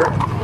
Sure.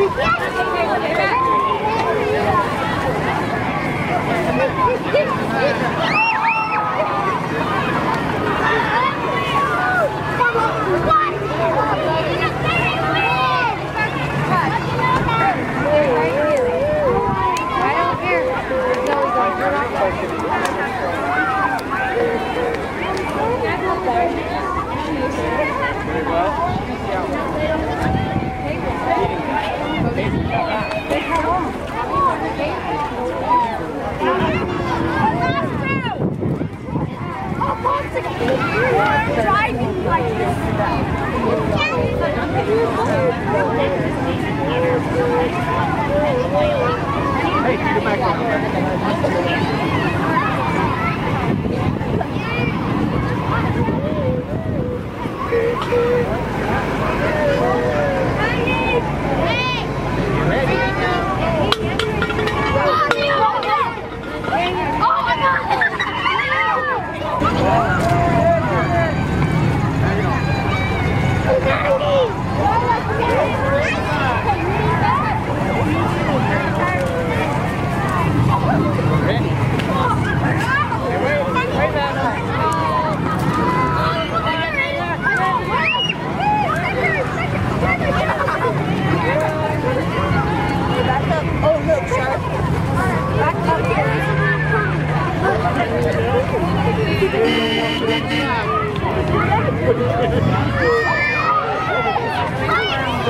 Very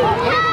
If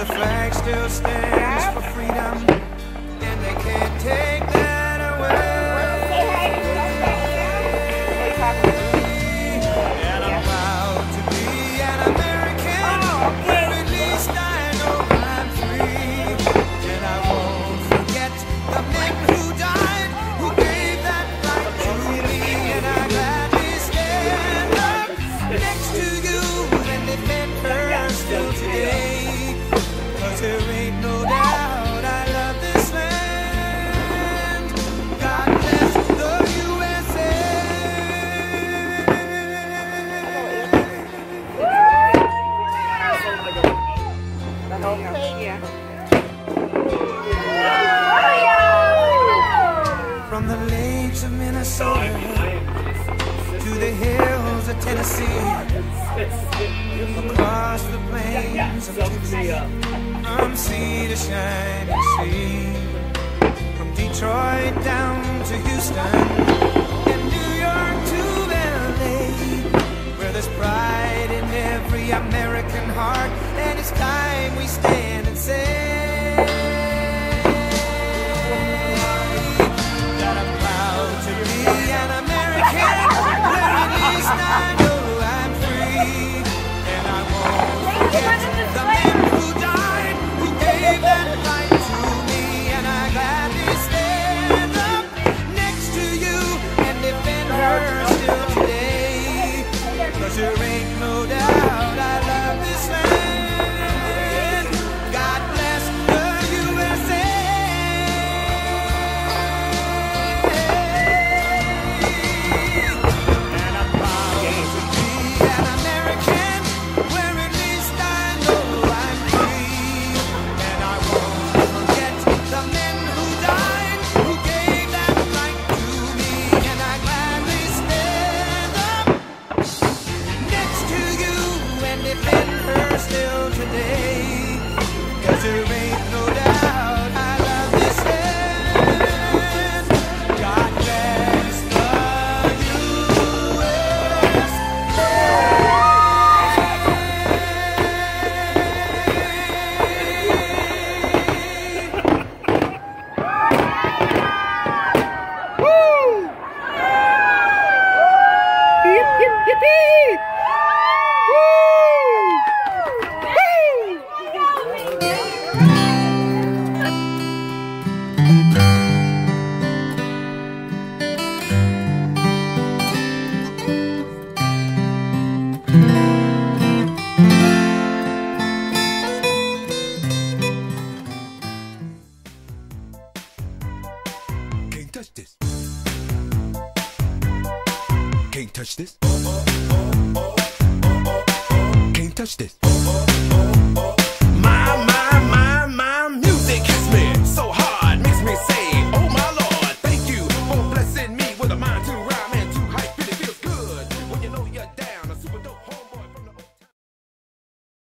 the flag still stands for freedom,